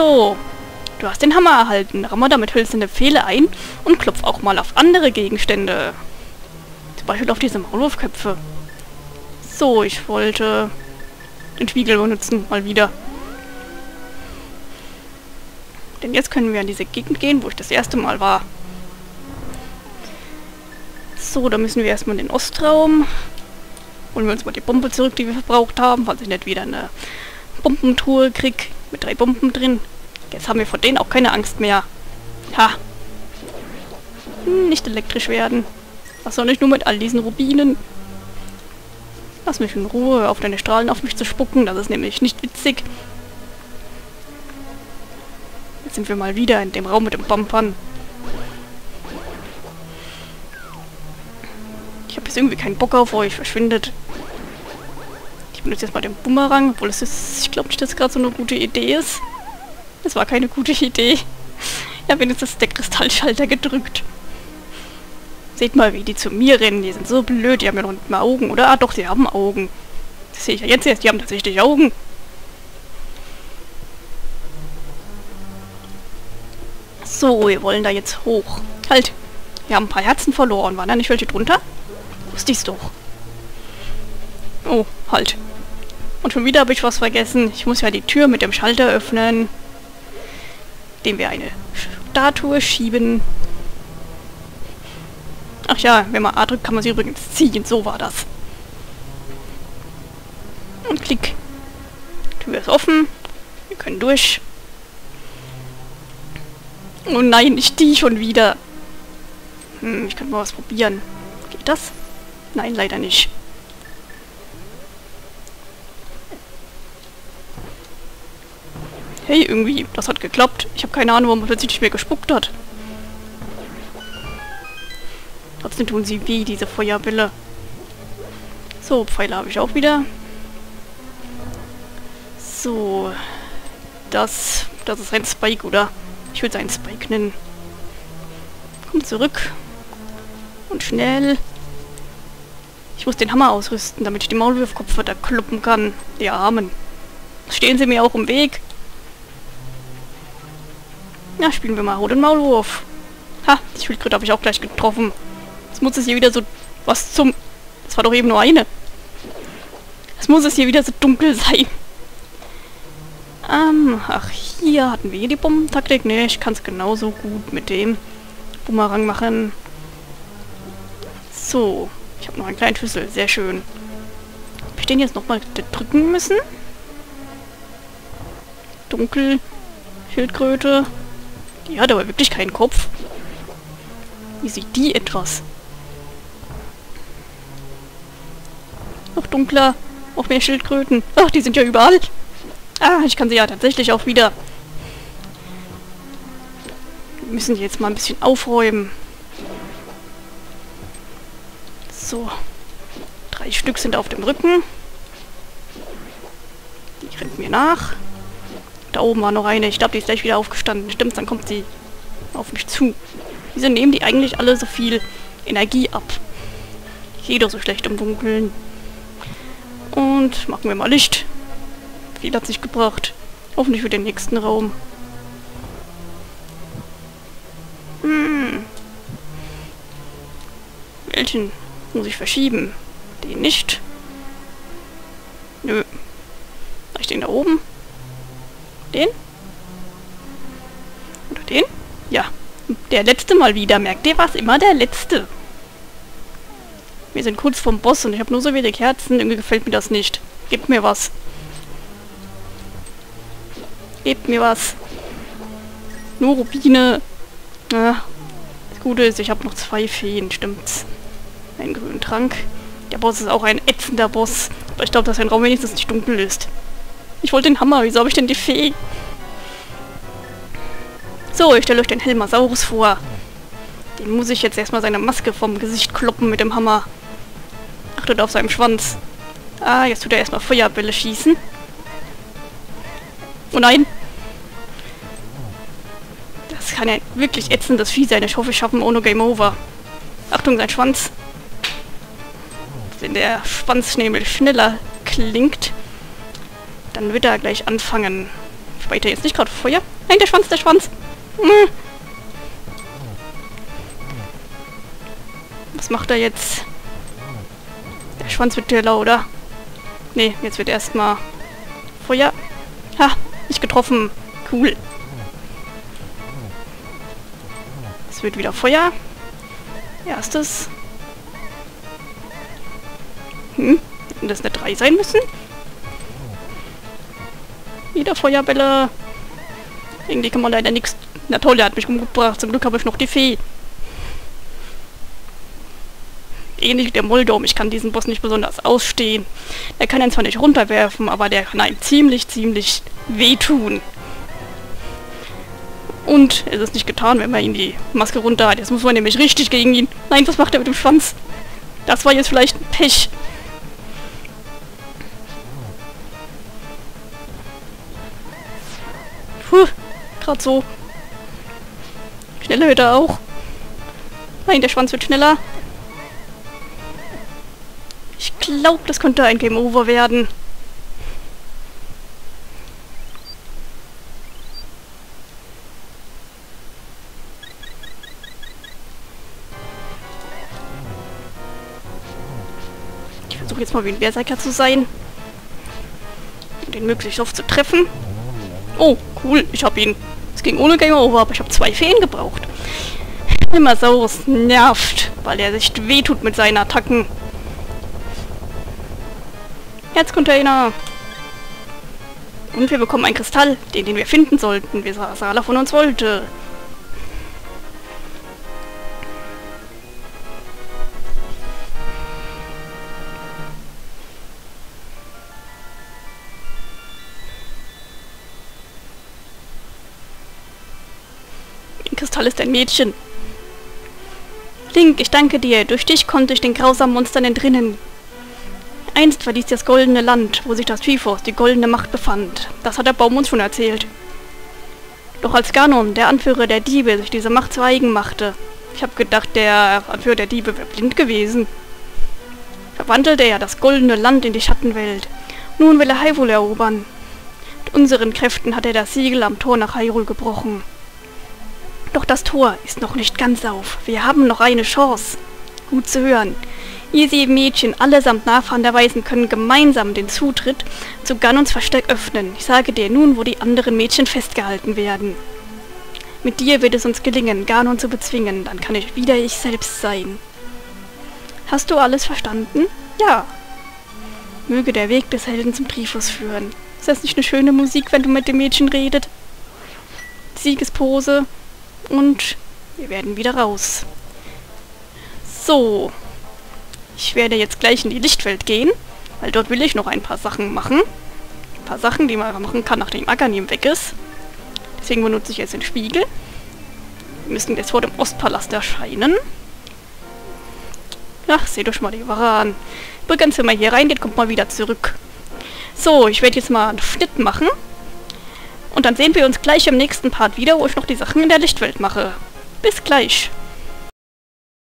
So, du hast den Hammer erhalten. Rammer damit hölzerne Pfähle ein und klopf auch mal auf andere Gegenstände. Zum Beispiel auf diese Maulwurfköpfe. So, ich wollte den Spiegel benutzen, mal wieder. Denn jetzt können wir an diese Gegend gehen, wo ich das erste Mal war. So, da müssen wir erstmal in den Ostraum. Holen wir uns mal die Bombe zurück, die wir verbraucht haben, falls ich nicht wieder eine Bombentruhe krieg mit drei Bomben drin. Jetzt haben wir vor denen auch keine Angst mehr. Ha. Hm, nicht elektrisch werden. Was soll ich nur mit all diesen Rubinen? Lass mich in Ruhe, auf deine Strahlen auf mich zu spucken. Das ist nämlich nicht witzig. Jetzt sind wir mal wieder in dem Raum mit dem Bumpern. Ich habe jetzt irgendwie keinen Bock auf euch. Verschwindet. Ich benutze jetzt mal den Bumerang, obwohl es ist, ich glaube nicht, dass es gerade so eine gute Idee ist. Es war keine gute Idee. Ich habe wenigstens der Kristallschalter gedrückt. Seht mal, wie die zu mir rennen. Die sind so blöd. Die haben ja noch nicht mal Augen, oder? Ah, doch, sie haben Augen. Das sehe ich ja jetzt erst. Die haben tatsächlich Augen. So, wir wollen da jetzt hoch. Halt. Wir haben ein paar Herzen verloren. Waren da nicht welche drunter? Wusste ich's doch. Oh, halt. Und schon wieder habe ich was vergessen. Ich muss ja die Tür mit dem Schalter öffnen. Dem wir eine Statue schieben. Ach ja, wenn man A drückt, kann man sie übrigens ziehen. So war das. Und klick. Tür ist offen. Wir können durch. Oh nein, nicht die schon wieder. Hm, ich könnte mal was probieren. Geht das? Nein, leider nicht. Hey, irgendwie, das hat geklappt. Ich habe keine Ahnung, warum man plötzlich nicht mehr gespuckt hat. Trotzdem tun sie weh, diese Feuerbälle. So, Pfeile habe ich auch wieder. So. Das, das ist ein Spike, oder? Ich würde es einen Spike nennen. Komm zurück. Und schnell. Ich muss den Hammer ausrüsten, damit ich den Maulwurfkopf da kloppen kann. Die Armen. Stehen sie mir auch im Weg? Na, spielen wir mal Hol den Maulwurf. Ha, die Schildkröte habe ich auch gleich getroffen. Jetzt muss es hier wieder so... Was zum... Das war doch eben nur eine. Es muss es hier wieder so dunkel sein. Ähm, ach, hier hatten wir hier die Bombentaktik. Ne, ich kann es genauso gut mit dem Bumerang machen. So, ich habe noch einen kleinen Schlüssel. Sehr schön. Hab ich den jetzt nochmal drücken müssen? Dunkel. Schildkröte. Die hat aber wirklich keinen Kopf. Wie sieht die etwas? Noch dunkler. Noch mehr Schildkröten. Ach, die sind ja überall. Ah, ich kann sie ja tatsächlich auch wieder. Wir müssen die jetzt mal ein bisschen aufräumen. So. Drei Stück sind auf dem Rücken. Die rennt mir nach. Da oben war noch eine. Ich glaube, die ist gleich wieder aufgestanden. Stimmt, dann kommt sie auf mich zu. Wieso nehmen die eigentlich alle so viel Energie ab? Jeder so schlecht im Dunkeln. Und machen wir mal Licht. Viel hat sich gebracht. Hoffentlich für den nächsten Raum. Hm. Welchen muss ich verschieben? Den nicht. Den? Ja. Der letzte Mal wieder. Merkt ihr was? Immer der letzte. Wir sind kurz vom Boss und ich habe nur so wenig Herzen. Irgendwie gefällt mir das nicht. Gebt mir was. Gebt mir was. Nur Rubine. Ja. Das Gute ist, ich habe noch zwei Feen, stimmt's? Einen grünen Trank. Der Boss ist auch ein ätzender Boss. Aber ich glaube, dass sein Raum wenigstens nicht dunkel ist. Ich wollte den Hammer. Wieso habe ich denn die Fee? So, ich stelle euch den Helmasaurus vor. Den muss ich jetzt erstmal seine Maske vom Gesicht kloppen mit dem Hammer. Achtet auf seinen Schwanz. Ah, jetzt tut er erstmal Feuerbälle schießen. Oh nein! Das kann ja wirklich ätzendes Vieh sein. Ich hoffe, ich schaffe ihn ohne Game Over. Achtung, sein Schwanz. Wenn der Schwanz nämlich schneller klingt, dann wird er gleich anfangen, Speit er jetzt nicht gerade Feuer? Nein, der Schwanz, der Schwanz. Hm. Was macht er jetzt? Der Schwanz wird der lauter. Nee, jetzt wird erstmal Feuer. Ha, nicht getroffen. Cool. Es wird wieder Feuer. Erstes. Hm, hätten das eine 3 sein müssen? Wieder Feuerbälle. Irgendwie kann man leider nichts... Na toll, er hat mich umgebracht. Zum Glück habe ich noch die Fee. Ähnlich der Moldom. Ich kann diesen Boss nicht besonders ausstehen. Er kann ihn zwar nicht runterwerfen, aber der kann einem ziemlich, ziemlich wehtun. Und es ist nicht getan, wenn man ihn die Maske runter hat. Jetzt muss man nämlich richtig gegen ihn... Nein, was macht er mit dem Schwanz? Das war jetzt vielleicht ein Pech. Puh, gerade so. Schneller wird er auch. Nein, der Schwanz wird schneller. Ich glaube, das könnte ein Game Over werden. Ich versuche jetzt mal wie ein Berserker zu sein. Und den möglichst oft zu treffen. Oh, cool, ich habe ihn. Es ging ohne Game Over, aber ich habe zwei Feen gebraucht. Immersaurus nervt, weil er sich wehtut mit seinen Attacken. Herzcontainer. Und wir bekommen einen Kristall, den, den wir finden sollten, wie Sala von uns wollte. Kristall ist ein Mädchen. Link, ich danke dir. Durch dich konnte ich den grausamen Monstern entrinnen. Einst war dies das goldene Land, wo sich das Triforce, die goldene Macht, befand. Das hat der Baum uns schon erzählt. Doch als Ganon, der Anführer der Diebe, sich diese Macht zu eigen machte, ich habe gedacht, der Anführer der Diebe wäre blind gewesen, verwandelte er das goldene Land in die Schattenwelt. Nun will er Hyrule erobern. Mit unseren Kräften hat er das Siegel am Tor nach Hyrule gebrochen. Doch das Tor ist noch nicht ganz auf. Wir haben noch eine Chance. Gut zu hören. Ihr sieben Mädchen, allesamt Nachfahren der Weisen, können gemeinsam den Zutritt zu Ganons Versteck öffnen. Ich sage dir nun, wo die anderen Mädchen festgehalten werden. Mit dir wird es uns gelingen, Ganon zu bezwingen. Dann kann ich wieder ich selbst sein. Hast du alles verstanden? Ja. Möge der Weg des Helden zum Trifus führen. Ist das nicht eine schöne Musik, wenn du mit dem Mädchen redet? Siegespose. Und wir werden wieder raus. So. Ich werde jetzt gleich in die Lichtwelt gehen, weil dort will ich noch ein paar Sachen machen. Ein paar Sachen, die man machen kann, nachdem Aganim weg ist. Deswegen benutze ich jetzt den Spiegel. Wir müssen jetzt vor dem Ostpalast erscheinen. Ach, seht euch mal die an. Übrigens, wenn man hier reingeht, kommt man wieder zurück. So, ich werde jetzt mal einen Schnitt machen. Und dann sehen wir uns gleich im nächsten Part wieder, wo ich noch die Sachen in der Lichtwelt mache. Bis gleich.